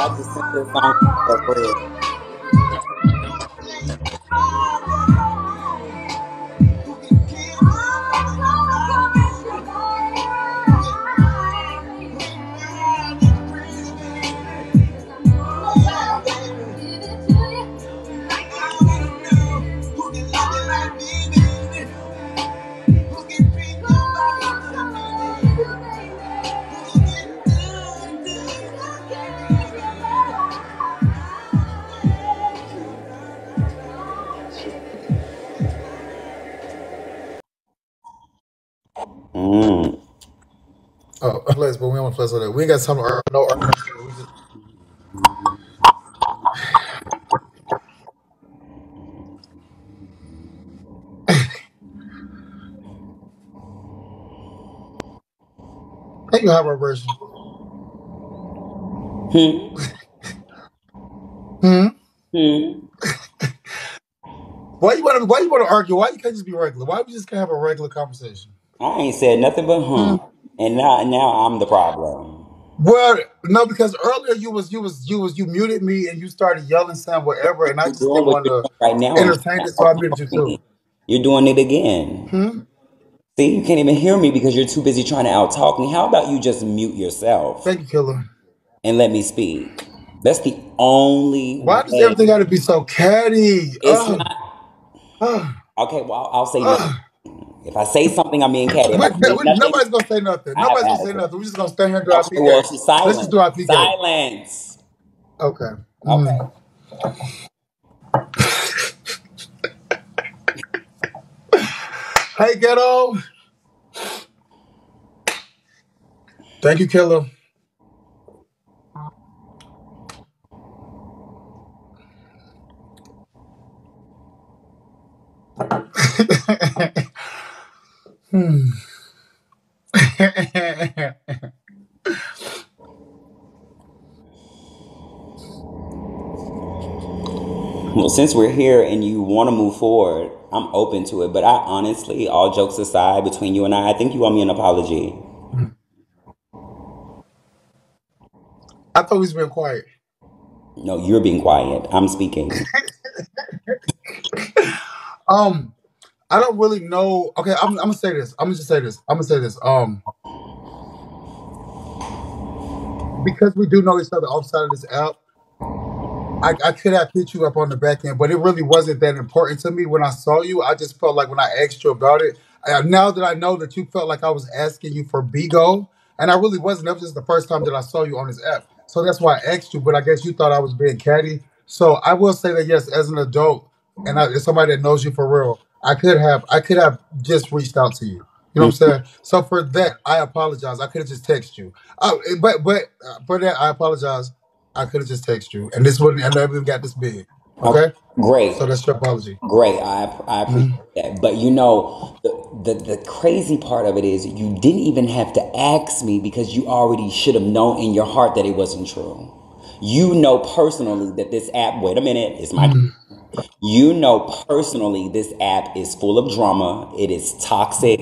I just sent this song for Mm. Oh, flex, but we don't want to flex on that. We ain't got time to argue. No argument. We just, thank you, High version. Hmm. Hmm. Hmm. Why you want to? Why you want to argue? Why you can't just be regular? Why we just can't have a regular conversation? I ain't said nothing but Hmm. And now now I'm the problem. Well, no, because earlier you was you was you was you muted me and you started yelling, saying whatever, and I You're just doing didn't what want you're to doing right now. and entertain it, so I muted you too. You're doing it again. Hmm. See, you can't even hear me because you're too busy trying to out talk me. How about you just mute yourself Thank you, Killer. and let me speak? That's the only Why does way. everything got to be so catty? It's Ugh. not Ugh. okay. Well, I'll, I'll say Ugh. If I say something, I'm being catty. If I We- say we- nothing, nobody's gonna say nothing. I Nobody's gonna say nothing. We're just gonna stand here and do our well, Let's just do our PK. Silence. Okay. Okay. Mm. Hey, ghetto. Thank you, Killer. hmm. Well, since we're here and you want to move forward, I'm open to it. But I honestly, all jokes aside, between you and I, I think you owe me an apology. I thought we was being quiet. No, you're being quiet. I'm speaking. Um, I don't really know. Okay, I'm, I'm gonna say this. I'm gonna just say this. I'm gonna say this. Um, because we do know each other outside of this app, I, I could have hit you up on the back end, but it really wasn't that important to me when I saw you. I just felt like when I asked you about it, uh, now that I know that you felt like I was asking you for Bigo, and I really wasn't. That was just the first time that I saw you on this app. So that's why I asked you, but I guess you thought I was being catty. So I will say that yes, as an adult, and I, as somebody that knows you for real, I could have I could have just reached out to you. You know what I'm saying? So for that, I apologize. I could have just texted you. Oh, eh, but but uh, for that, I apologize. I could have just texted you, and this wouldn't. I never even got this big. Okay, Okay, great. so that's your apology. Great, I I appreciate Mhm. that. But you know, the, the the crazy part of it is you didn't even have to ask me because you already should have known in your heart that it wasn't true. You know personally that this app. Wait a minute, it's my. Mhm. You know personally this app is full of drama. It is toxic.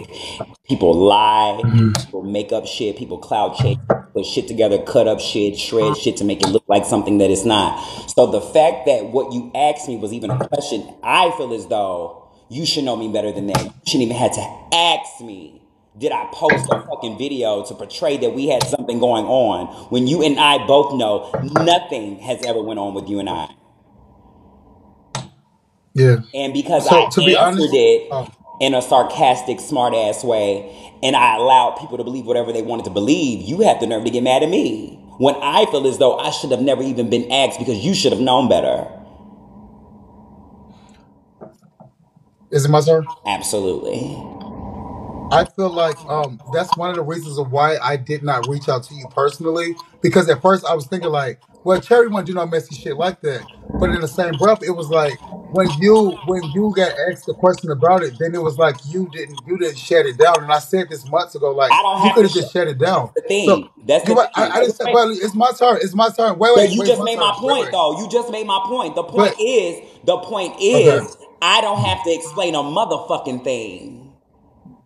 People lie. Mhm. People make up shit. People cloud chase. Put shit together, cut up shit, shred shit to make it look like something that it's not. So the fact that what you asked me was even a question, I feel as though you should know me better than that. You shouldn't even have to ask me. Did I post a fucking video to portray that we had something going on when you and I both know nothing has ever went on with you and I? Yeah. And because So I to be answered honest, it oh, in a sarcastic, smart ass way, and I allowed people to believe whatever they wanted to believe, you have the nerve to get mad at me. When I feel as though I should have never even been asked because you should have known better. is it my turn? Absolutely. I feel like um that's one of the reasons of why I did not reach out to you personally. Because at first I was thinking like, well, Cherry won't do no messy shit like that. But in the same breath, it was like when you when you got asked the question about it, then it was like you didn't you didn't shut it down. And I said this months ago, like I don't you could have just shut it down. the So thing. That's the I, thing. I didn't say wait, well it's my turn. It's my turn. Wait, But wait, you wait, just made my turn. Point wait. though. You just made my point. The point But is, the point okay. is, I don't have to explain a motherfucking thing.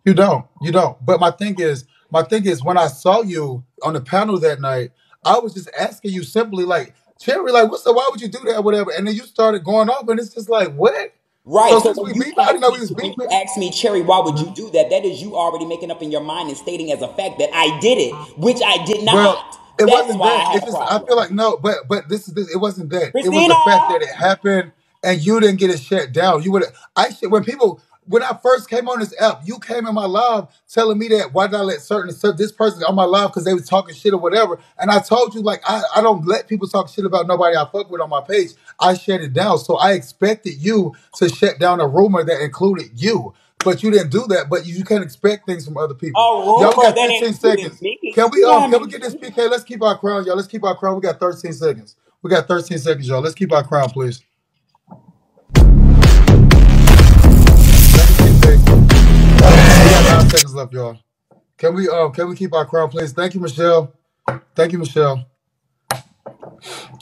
You don't. You don't. But my thing is, my thing is, when I saw you on the panel that night, I was just asking you simply, like, Cherry, like, what's the? Why would you do that? Whatever. And then you started going off, and it's just like, what? Right. So So since we you beat, I didn't ask know me, we was when you ask me, Cherry, why would you do that? That is you already making up in your mind and stating as a fact that I did it, which I did not. Well, it That's wasn't I that. It's just I feel like no, but but this is this. It wasn't that. It was the fact that it happened and you didn't get it shut down. You would. I should when people when I first came on this app, you came in my live telling me that why did I let certain so this person on my live because they was talking shit or whatever, and I told you like I I don't let people talk shit about nobody I fuck with on my page. I shut it down, so I expected you to shut down a rumor that included you. But you didn't do that. But you can't expect things from other people. Oh, Y'all, we got that 15 seconds. me. Can we You um can we get this PK? Let's keep our crown, y'all. Let's keep our crown. We got 13 seconds. We got 13 seconds, y'all. Let's keep our crown, please. Left, y'all. Can we um can we keep our crown, please? Thank you, Michelle. Thank you, Michelle.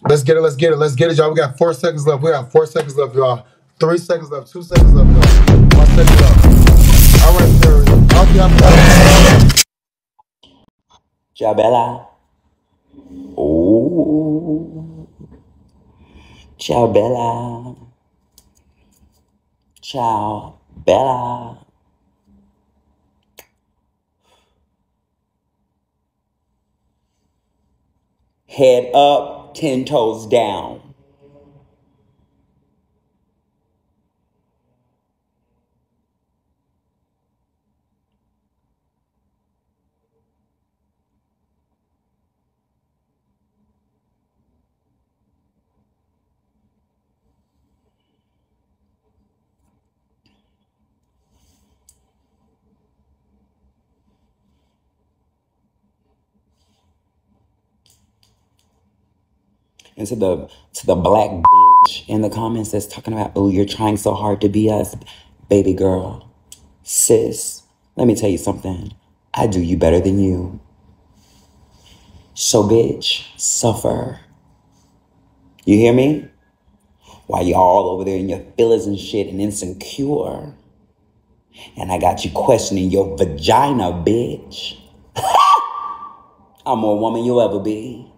Let's get it. Let's get it. Let's get it, y'all. We got four seconds left. We got four seconds left, y'all. Three seconds left. Two seconds left, y'all. One second left. All right, Terry. I'll be up. Ciao, Bella. Oh, ciao, Bella. Ciao, Bella. Head up, ten toes down. And to the to the black bitch in the comments that's talking about, oh, you're trying so hard to be us, baby girl, sis. Let me tell you something. I do you better than you. So, bitch, suffer. You hear me? While you all over there in your feelings and shit and insecure. And I got you questioning your vagina, bitch. I'm more woman you'll ever be.